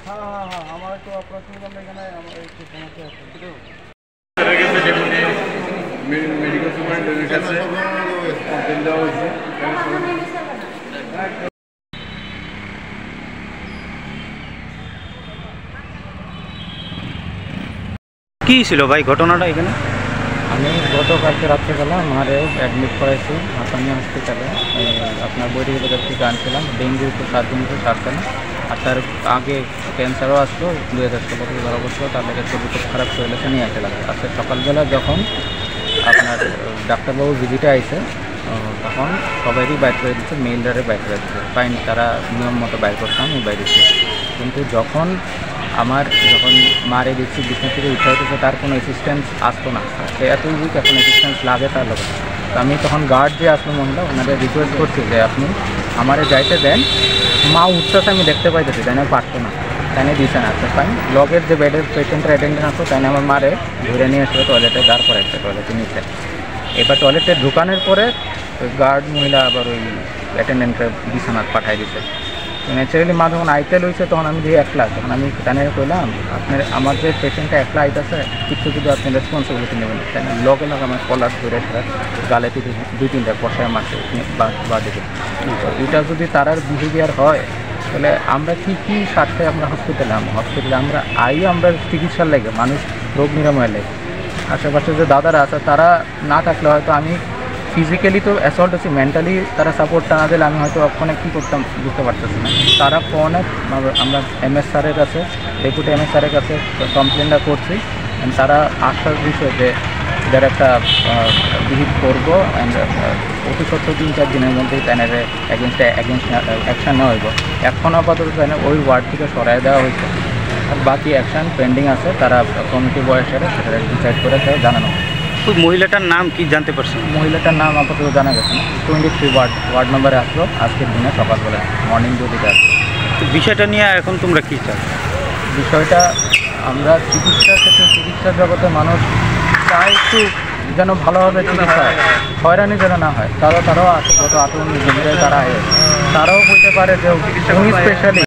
হ্যাঁ হ্যাঁ হ্যাঁ আমার একটু অপারেশন এখানে আমার একটু সমস্যা কি ছিল ভাই ঘটনাটা এখানে? আমি গতকালকে রাত্রেবেলা মারে অ্যাডমিট করাইছি হাসানি হসপিটালে আপনার বৈরিকবাজার থেকে আনছিলাম ডেঙ্গু তো সাত দিন তো সারছে না। আর তার আগে ক্যান্সারও আসলো দুই হাজার ষোলো থেকে ধরা পড়ছিল তার লেগে শরীর খুব খারাপ এসে নিয়ে আসে লাগে আজকে সকালবেলা যখন আপনার ডাক্তারবাবু ভিজিটে আহ, তখন সবাইরই বাইর করে দিচ্ছে মেইলদারে বাইর করে দিচ্ছে ফাইন তারা নিয়ম মতো বাইর করতাম আমি বাইরে কিন্তু যখন আমার যখন মারে দিচ্ছি বিছনা থেকে উঠে হইতেছে তার কোনো অ্যাসিস্ট্যান্স আসতো না। সে এত উইক এখন অ্যাসিস্ট্যান্স লাগে তার লোক তো আমি তখন গার্ড যে আসলো মহিলা, ওনাদের রিকোয়েস্ট করছি যে আপনি আমারে যাইতে দেন। মা উঠতেছে আমি দেখতে পাইতেছি, তাই না পারতো না। তাই না দিছে না ফাইন লগের যে বেডের পেশেন্টের অ্যাটেন্ডেন্ট আসতো তাই আমার মারে ধরে নিয়ে আসলো টয়লেটে দাঁড় করে একটা টয়লেটে নিচে। এবার টয়লেটে ঢুকানোর পরে গার্ড মহিলা আবার ওই অ্যাটেন্ডেন্টকে বিছানাত পাঠাই দিছে। ন্যাচারালি মা যখন আইতে লইছে তখন আমি দিয়ে একলা, তখন আমি টানে কইলাম, আপনার, আমার যে পেশেন্টটা একলা আইতেছে, কিছু যদি আপনি রেসপন্সিবিলিটি নেবেন, তাই না? লগে লগে আমার কলার ধরে গালে দুই তিনটা কষায় মারছে বা দিকে এটা যদি তারার বিহেভিয়ার হয়, তাহলে আমরা কি কি স্বার্থে আমরা হসপিটালে আমরা হসপিটালে আমরা আই আমরা চিকিৎসার লাগে, মানুষ রোগ নিরাময় লাগে। আশেপাশে যে দাদারা আছে, তারা না থাকলে হয়তো আমি ফিজিক্যালি তো অ্যাসল্ট আছি মেন্টালি তারা সাপোর্টটা না দিলে আমি হয়তো ওখানে কী করতাম বুঝতে পারতেছি না। তারা ফোনে আমরা এম এস স্যারের কাছে ডেপুটি এম এস স্যারের কাছে কমপ্লেনটা করছি। And তারা আশ্বাস দিচ্ছে যে এদের একটা বিহিত করব অ্যান্ড অতি সত্তর তিন চার দিনের মধ্যেই তাদের এগেনস্টে এগেনস্ট অ্যাকশান নেওয়া হইব। এখন আপাতত তাই ওই ওয়ার্ড থেকে সরাই দেওয়া হয়েছে আর বাকি অ্যাকশান পেন্ডিং আছে, তারা কমিটি বয়সের সেটা ডিসাইড করে জানানো। ওই মহিলাটার নাম কি জানতে পারছেন মহিলাটার নাম আপাতত জানা গেছে না। টোয়েন্টি থ্রি ওয়ার্ড ওয়ার্ড নম্বরে আসলো। আজকের দিনে সকালবেলা মর্নিং ডিউটিতে আসলো। তো বিষয়টা নিয়ে এখন তোমরা কী চাও? বিষয়টা আমরা চিকিৎসার ক্ষেত্রে চিকিৎসার জগতে মানুষ চায় একটু যেন ভালোভাবে চিকিৎসা হয়। হয়রানি যেন না হয়। তারা তারাও আছে গত আট উনিশ তারা। তারাও বলতে পারে যে স্পেশালি